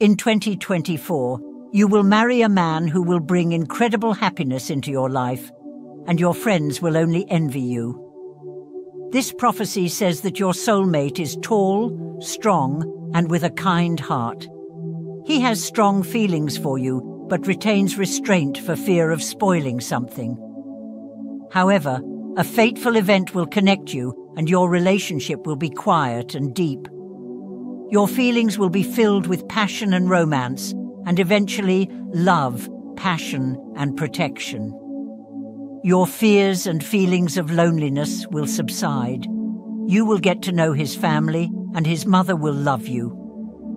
In 2024, you will marry a man who will bring incredible happiness into your life, and your friends will only envy you. This prophecy says that your soulmate is tall, strong, and with a kind heart. He has strong feelings for you, but retains restraint for fear of spoiling something. However, a fateful event will connect you, and your relationship will be quiet and deep. Your feelings will be filled with passion and romance, and eventually love, passion, and protection. Your fears and feelings of loneliness will subside. You will get to know his family, and his mother will love you.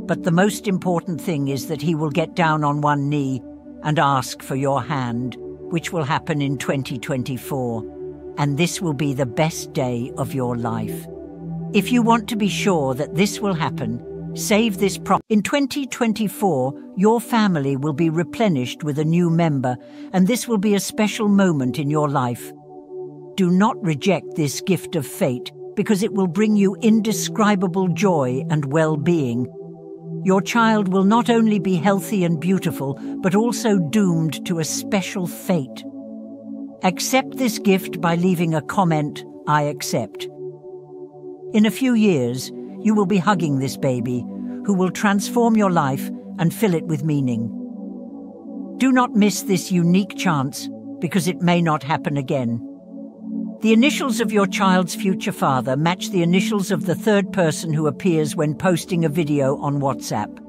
But the most important thing is that he will get down on one knee and ask for your hand, which will happen in 2024. And this will be the best day of your life. If you want to be sure that this will happen, save this prop. In 2024, your family will be replenished with a new member, and this will be a special moment in your life. Do not reject this gift of fate, because it will bring you indescribable joy and well-being. Your child will not only be healthy and beautiful, but also doomed to a special fate. Accept this gift by leaving a comment, I accept. In a few years, you will be hugging this baby, who will transform your life and fill it with meaning. Do not miss this unique chance, because it may not happen again. The initials of your child's future father match the initials of the third person who appears when posting a video on WhatsApp.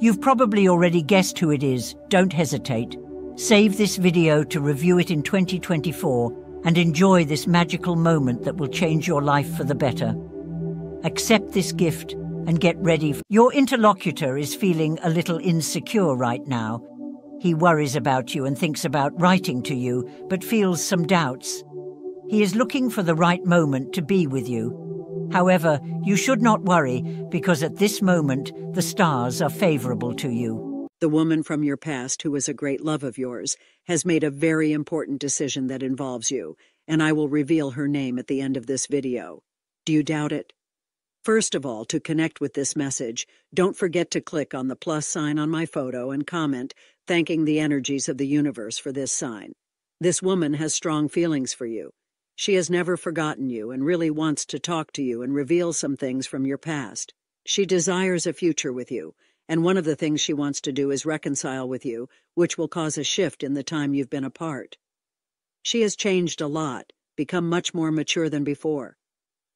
You've probably already guessed who it is, don't hesitate. Save this video to review it in 2024 and enjoy this magical moment that will change your life for the better. Accept this gift and get ready. Your interlocutor is feeling a little insecure right now. He worries about you and thinks about writing to you, but feels some doubts. He is looking for the right moment to be with you. However, you should not worry because at this moment the stars are favorable to you. The woman from your past who was a great love of yours has made a very important decision that involves you, and I will reveal her name at the end of this video. Do you doubt it? First of all, to connect with this message, don't forget to click on the plus sign on my photo and comment thanking the energies of the universe for this sign. This woman has strong feelings for you. She has never forgotten you and really wants to talk to you and reveal some things from your past. She desires a future with you, and one of the things she wants to do is reconcile with you, which will cause a shift in the time you've been apart. She has changed a lot, become much more mature than before.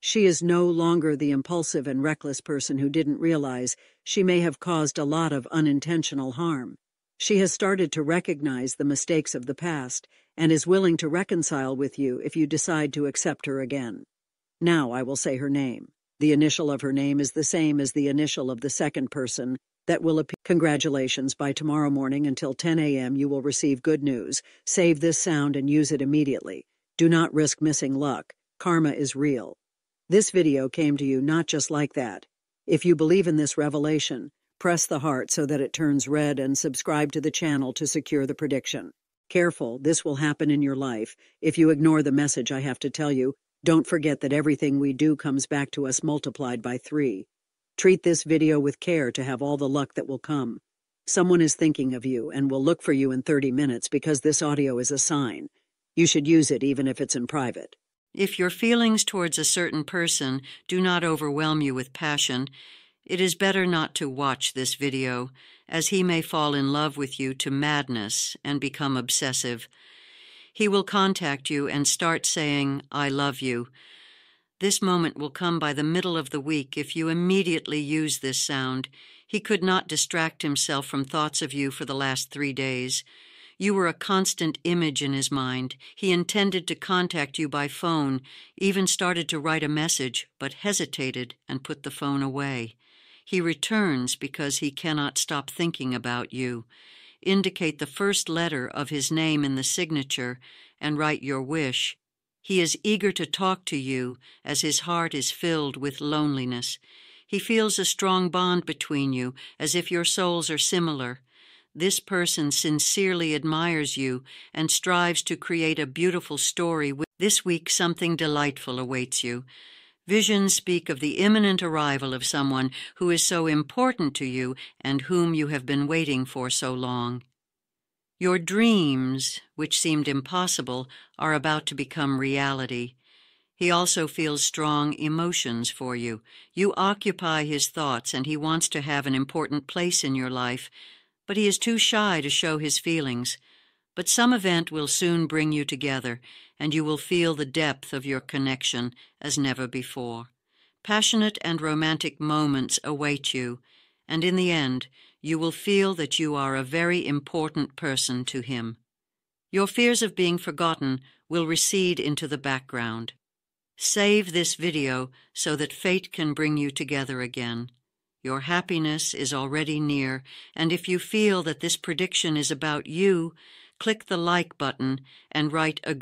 She is no longer the impulsive and reckless person who didn't realize she may have caused a lot of unintentional harm. She has started to recognize the mistakes of the past and is willing to reconcile with you if you decide to accept her again. Now I will say her name. The initial of her name is the same as the initial of the second person that will appear. Congratulations, by tomorrow morning until 10 a.m. you will receive good news. Save this sound and use it immediately. Do not risk missing luck. Karma is real. This video came to you not just like that. If you believe in this revelation, press the heart so that it turns red and subscribe to the channel to secure the prediction. Careful, this will happen in your life. If you ignore the message I have to tell you, don't forget that everything we do comes back to us multiplied by three. Treat this video with care to have all the luck that will come. Someone is thinking of you and will look for you in 30 minutes because this audio is a sign. You should use it even if it's in private. If your feelings towards a certain person do not overwhelm you with passion, it is better not to watch this video, as he may fall in love with you to madness and become obsessive. He will contact you and start saying, I love you. This moment will come by the middle of the week if you immediately use this sound. He could not distract himself from thoughts of you for the last three days. You were a constant image in his mind. He intended to contact you by phone, even started to write a message, but hesitated and put the phone away. He returns because he cannot stop thinking about you indicate the first letter of his name in the signature, and write your wish. He is eager to talk to you as his heart is filled with loneliness. He feels a strong bond between you, as if your souls are similar. This person sincerely admires you and strives to create a beautiful story. This week, something delightful awaits you. Visions speak of the imminent arrival of someone who is so important to you and whom you have been waiting for so long. Your dreams, which seemed impossible, are about to become reality. He also feels strong emotions for you. You occupy his thoughts, and he wants to have an important place in your life, but he is too shy to show his feelings. But some event will soon bring you together, and you will feel the depth of your connection as never before. Passionate and romantic moments await you, and in the end, you will feel that you are a very important person to him. Your fears of being forgotten will recede into the background. Save this video so that fate can bring you together again. Your happiness is already near, and if you feel that this prediction is about you, click the like button and write agree.